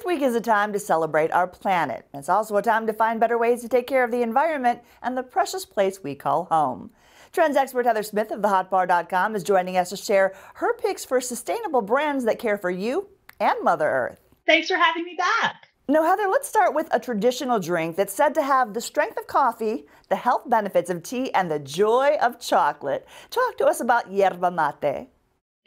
Earth Week is a time to celebrate our planet. It's also a time to find better ways to take care of the environment and the precious place we call home. Trends expert Heather Smith of thehautebar.com is joining us to share her picks for sustainable brands that care for you and Mother Earth. Thanks for having me back. Now, Heather, let's start with a traditional drink that's said to have the strength of coffee, the health benefits of tea, and the joy of chocolate. Talk to us about yerba mate.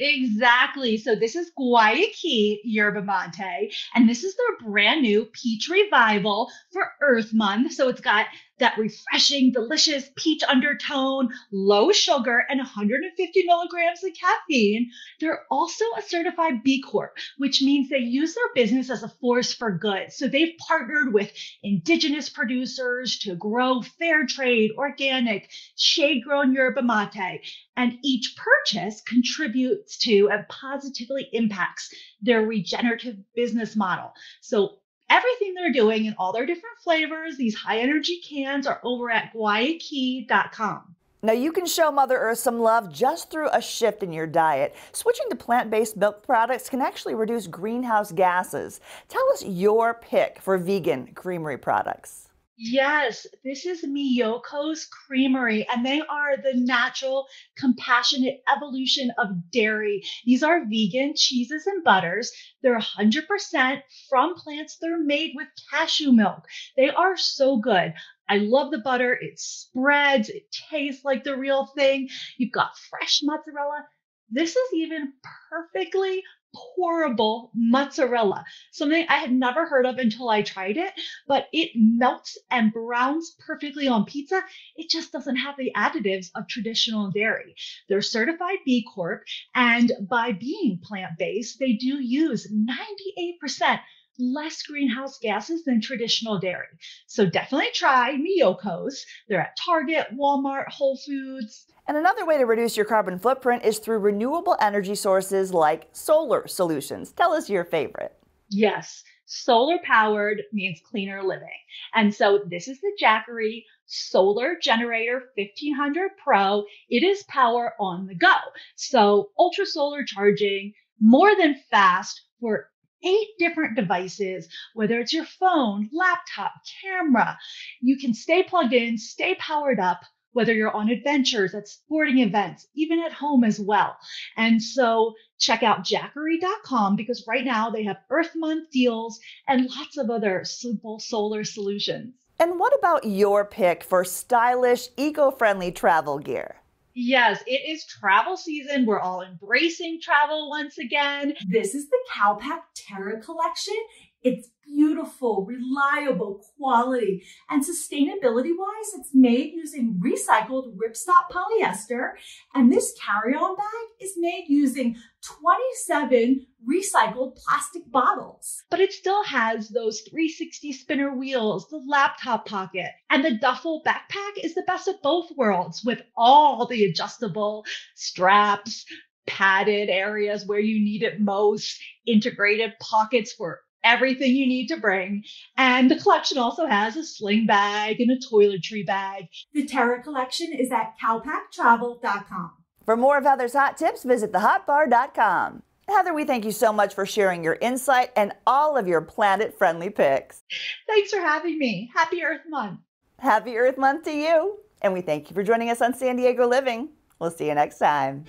Exactly. So this is Guayaki Yerba Mate, and this is their brand new Peach Revival for Earth Month. So it's got that refreshing, delicious peach undertone, low sugar, and 150 milligrams of caffeine. They're also a certified B Corp, which means they use their business as a force for good. So they've partnered with indigenous producers to grow fair trade, organic, shade grown yerba mate. And each purchase contributes to and positively impacts their regenerative business model. So everything they're doing in all their different flavors, these high energy cans are over at guayaki.com. Now, you can show Mother Earth some love just through a shift in your diet. Switching to plant based milk products can actually reduce greenhouse gases. Tell us your pick for vegan creamery products. Yes, this is Miyoko's Creamery, and they are the natural, compassionate evolution of dairy. These are vegan cheeses and butters. They're 100% from plants. They're made with cashew milk. They are so good. I love the butter. It spreads, it tastes like the real thing. You've got fresh mozzarella. This is even perfectly pourable mozzarella, something I had never heard of until I tried it, but it melts and browns perfectly on pizza. It just doesn't have the additives of traditional dairy. They're certified B Corp, and by being plant based, they do use 98% less greenhouse gases than traditional dairy. So definitely try Miyoko's. They're at Target, Walmart, Whole Foods. And another way to reduce your carbon footprint is through renewable energy sources like solar solutions. Tell us your favorite. Yes, solar powered means cleaner living. And so this is the Jackery Solar Generator 1500 Pro. It is power on the go. So ultra solar charging, more than fast for eight different devices, whether it's your phone, laptop, camera. You can stay plugged in, stay powered up, whether you're on adventures, at sporting events, even at home as well. And so check out jackery.com because right now they have Earth Month deals and lots of other simple solar solutions. And what about your pick for stylish, eco friendly travel gear? Yes, it is travel season. We're all embracing travel once again. This is the Calpak Terra collection. It's beautiful, reliable, quality, and sustainability wise, it's made using recycled ripstop polyester. And this carry on bag is made using 27 recycled plastic bottles. But it still has those 360 spinner wheels, the laptop pocket, and the duffel backpack is the best of both worlds with all the adjustable straps, padded areas where you need it most, integrated pockets for everything you need to bring. And the collection also has a sling bag and a toiletry bag. The Terra collection is at calpaktravel.com. For more of Heather's hot tips, visit thehautebar.com. Heather, we thank you so much for sharing your insight and all of your planet friendly picks. Thanks for having me. Happy Earth Month. Happy Earth Month to you. And we thank you for joining us on San Diego Living. We'll see you next time.